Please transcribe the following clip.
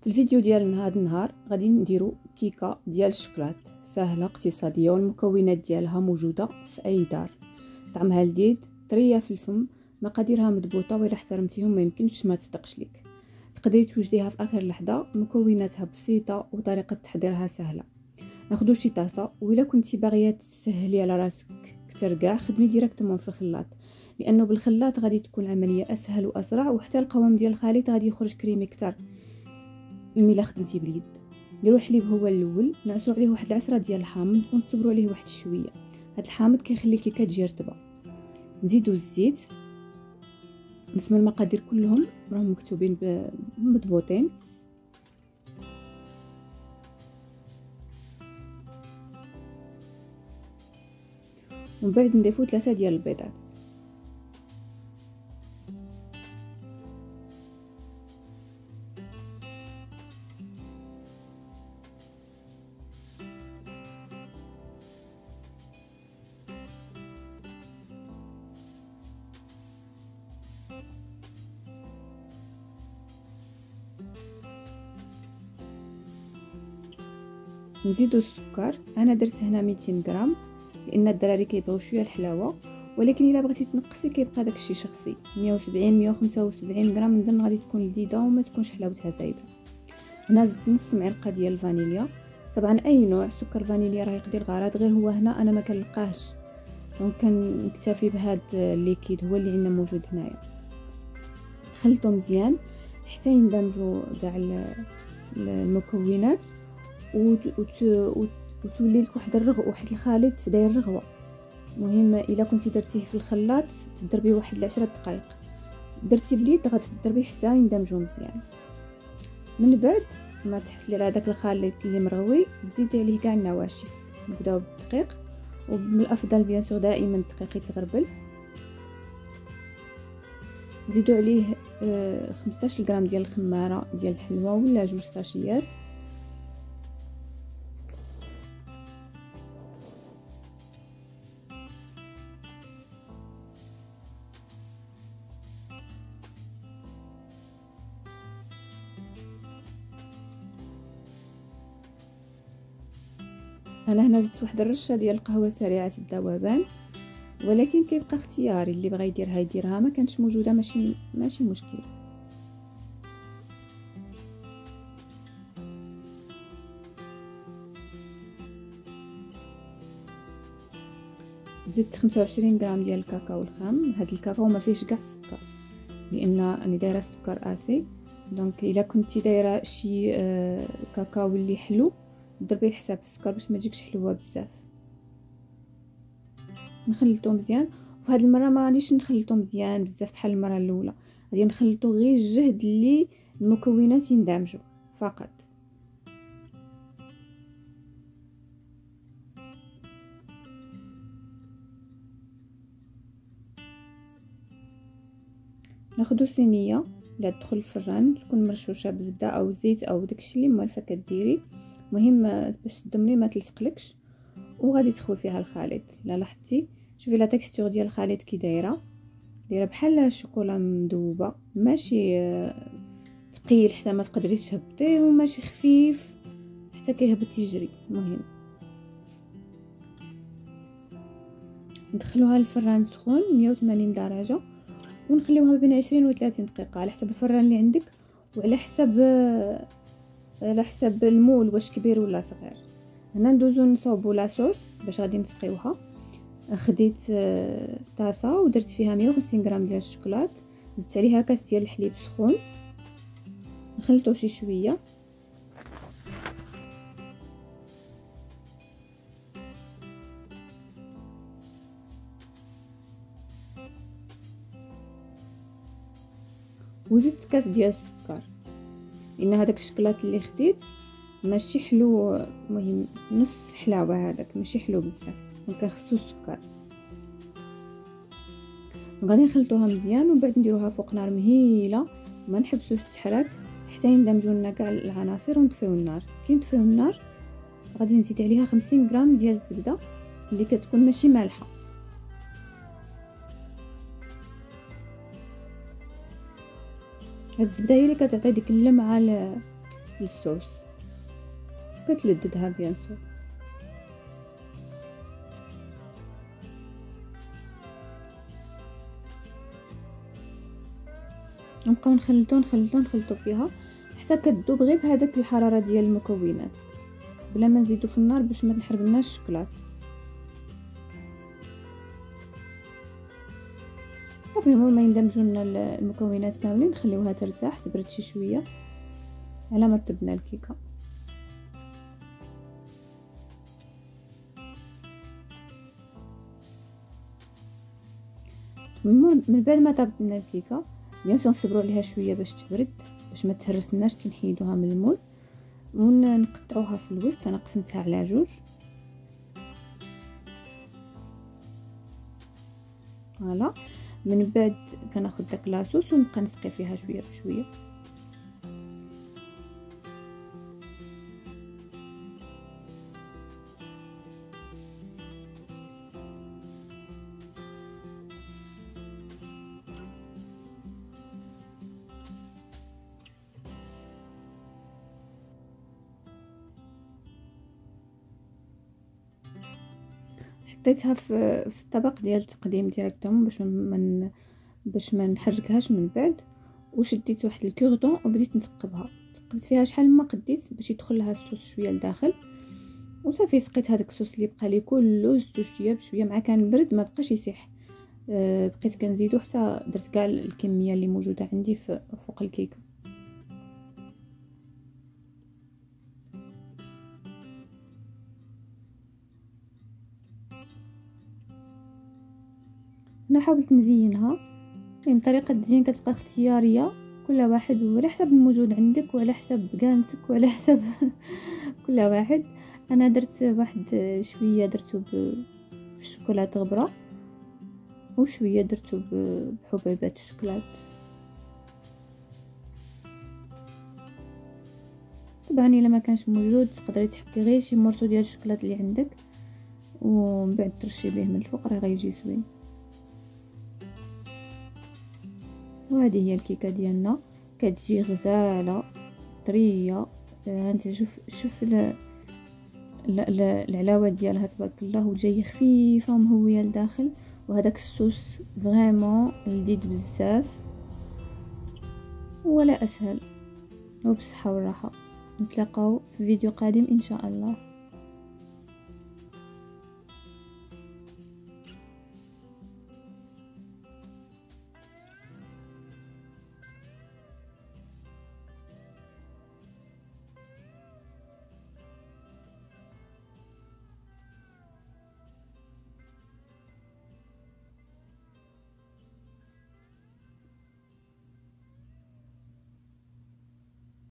في الفيديو ديال هذا النهار غادي نديرو كيكة ديال الشكلاط سهله اقتصادية والمكونات ديالها موجودة في أي دار. طعمها لذيذ طرية في الفم مقاديرها مضبوطة وإلا احترمتيهم ما يمكنش ما تصدقش لك تقدري توجديها في اخر لحظة مكوناتها بسيطة وطريقة تحضيرها سهلة. ناخذ شي طاسة وإلا كنتي باغية تسهلي على راسك كتر كاع خدمي ديريكتومون في الخلاط. لأنه بالخلاط غادي تكون العملية أسهل وأسرع وحتى القوام ديال الخليط غادي يخرج كريمي كتر ملي خدمتي باليد نديرو الحليب هو الأول نعصرو عليه واحد العصره ديال الحامض ونصبروا عليه واحد شوية. هاد الحامض كيخلي الكيكة تجي رطبة. نزيدو الزيت نسمى المقادير كلهم راهم مكتوبين مضبوطين. ومن بعد نضيفو ثلاثة ديال البيضات. نزيدو السكر. أنا درت هنا 200 غرام لأن الدراري كيبغيو شوية الحلاوة ولكن إلا بغيتي تنقصي كيبقى داكشي شخصي. 170 175 غرام نظن غادي تكون لذيذه وما تكونش حلاوتها زايدة. هنا زدت نص معلقة ديال الفانيليا طبعا أي نوع سكر فانيليا راه يقضي الغرض غير هو هنا أنا ما كنلقاهش. donc كنكتفي بهذا ال liquide هو اللي عندنا موجود هنايا. خلطو مزيان حتى يندمجوا كاع المكونات. وتولي لك واحد الرغو واحد الخليط داير رغوه مهم إلا كنتي درتيه في الخلاط تضربيه واحد العشرة دقائق درتيه باليد غتضربيه حتى يندمجوا مزيان. من بعد ما تحصلي على داك الخليط اللي مروي تزيدي عليه كاع النواشف. نبداو بالدقيق. ومن الأفضل bien sûr دائما الدقيق يتغربل. نزيدو عليه 15 غرام ديال الخمارة ديال الحلوى ولا جوج ساشيات. أنا هنا زدت واحد الرشة ديال القهوة سريعة الذوبان ولكن كيبقى اختياري اللي بغى يديرها يديرها ما كانش موجودة ماشي ماشي مشكل. زدت 25 غرام ديال الكاكاو الخام. هاد الكاكاو ما فيهش كاع السكر لأن راني دايرة السكر assez. donc إلا كنتي دايرة شي آه كاكاو اللي حلو ضربي الحساب في السكر باش ما تجيكش حلوة بزاف. نخلطو مزيان. وفي المرة ما غاديش نخلطو مزيان بزاف بحال المرة الأولى. غادي نخلطو غير الجهد اللي المكونات يندمجوا فقط. ناخدو صينية لا تدخل الفران تكون مرشوشة بزبدة أو زيت أو داكشي اللي موالفه كديري. مهم باش تضمني ما تلصقلكش وغادي تخوي فيها الخليط. الا لاحظتي؟ شوفي لا تكستور ديال الخليط كي دايرة. دايرة بحال الشوكولا مذوبه ماشي ثقيل حتى ما تقدريش تهبطيه وماشي خفيف حتى كيهبط يجري. مهم. ندخلوها للفران سخون 180 درجة ونخليوها بين 20 و 30 دقيقة على حسب الفران اللي عندك وعلى حسب على حسب المول واش كبير ولا صغير. هنا ندوزو نصوبو لاصوص باش غادي نسقيوها. خديت آه، طاسة ودرت فيها 150 غرام ديال الشوكولات. زدت عليها كاس ديال الحليب سخون. نخلطو شي شوية. وزدت كاس ديال لأن هذاك الشكلاط اللي خديت ماشي حلو مهم نص حلاوة هذاك ماشي حلو بزاف donc خصو السكر. غادي نخلطوها مزيان ومن بعد نديروها فوق نار مهيلة ما نحبسوش تحرك حتى يندمجوا لنا كاع العناصر ونطفيو النار. كي نطفيو النار غادي نزيد عليها 50 غرام ديال الزبدة اللي كتكون ماشي مالحة. هاد الزبدة هي اللي كتعطي ديك اللمعة للصوص. كتلذذها بيان سور. نبقاو نخلطو نخلطو نخلطو فيها حتى كتذوب غير بهذاك الحرارة ديال المكونات بلا ما نزيدو في النار باش ما تنحرقناش الشكلاط صافي مور ما يندمجوا لنا المكونات كاملين؟ نخليوها ترتاح تبرد شي شوية على ما طبنا الكيكة. من بعد ما طابت الكيكة bien sûr نصبروا عليها شوية باش تبرد باش ما تهرسناش كي نحيدوها من ال moule. ونقطعوها في الوسط أنا قسمتها على جوج. فوالا. من بعد كناخذ داك لاصوص ونبقى نسقي فيها شوية بشوية. حطيتها في في الطبق ديال التقديم ديريكتوم باش من باش ما نحركهاش من بعد وشديت واحد الكوردون وبديت نثقبها ثقبت فيها شحال ما قديت باش يدخل لها الصوص شوية لداخل. وصافي سقيت هذاك الصوص اللي بقى لي كله شوية بشوية مع كان برد ما بقاش يسيح أه بقيت كنزيدو حتى درت كاع الكمية اللي موجودة عندي فوق الكيكه حاولت نزينها. يعني طريقة التزيين كتبقى اختيارية كل واحد وعلى حسب الموجود عندك وعلى حسب قانسك وعلى حسب كل واحد. أنا درت واحد شوية درتو بالشوكولاته غبرة وشوية درتو بحبيبات الشوكولات طبعا إلا ما كانش موجود تقدري تحكي غير شي مرسو ديال الشوكولات اللي عندك ومن بعد ترشي به من الفوق راه غيجي زوين وهذه هي الكيكة ديالنا. كتجي غزالة طرية. آه، انت شوف شوف العلاوة ديالها تبارك الله وجاية خفيفة ومهويه لداخل. وهذاك الصوص فريمون لذيذ بزاف. ولا أسهل. وبصحه والراحة. نتلاقاو في فيديو قادم إن شاء الله.